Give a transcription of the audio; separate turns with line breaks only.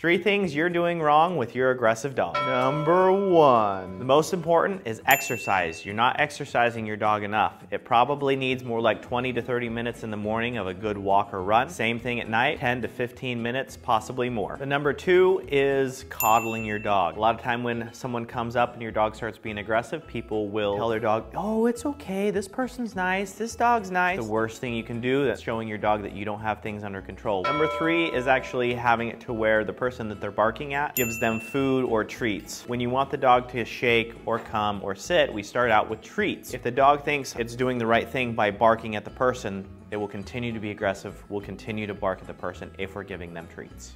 Three things you're doing wrong with your aggressive dog. Number one, the most important is exercise. You're not exercising your dog enough. It probably needs more like 20 to 30 minutes in the morning of a good walk or run. Same thing at night, 10 to 15 minutes, possibly more. The number two is coddling your dog. A lot of time when someone comes up and your dog starts being aggressive, people will tell their dog, oh, it's okay, this person's nice, this dog's nice. The worst thing you can do that's showing your dog that you don't have things under control. Number three is actually having it to where the person that they're barking at gives them food or treats. When you want the dog to shake or come or sit, we start out with treats. If the dog thinks it's doing the right thing by barking at the person, it will continue to be aggressive, will continue to bark at the person if we're giving them treats.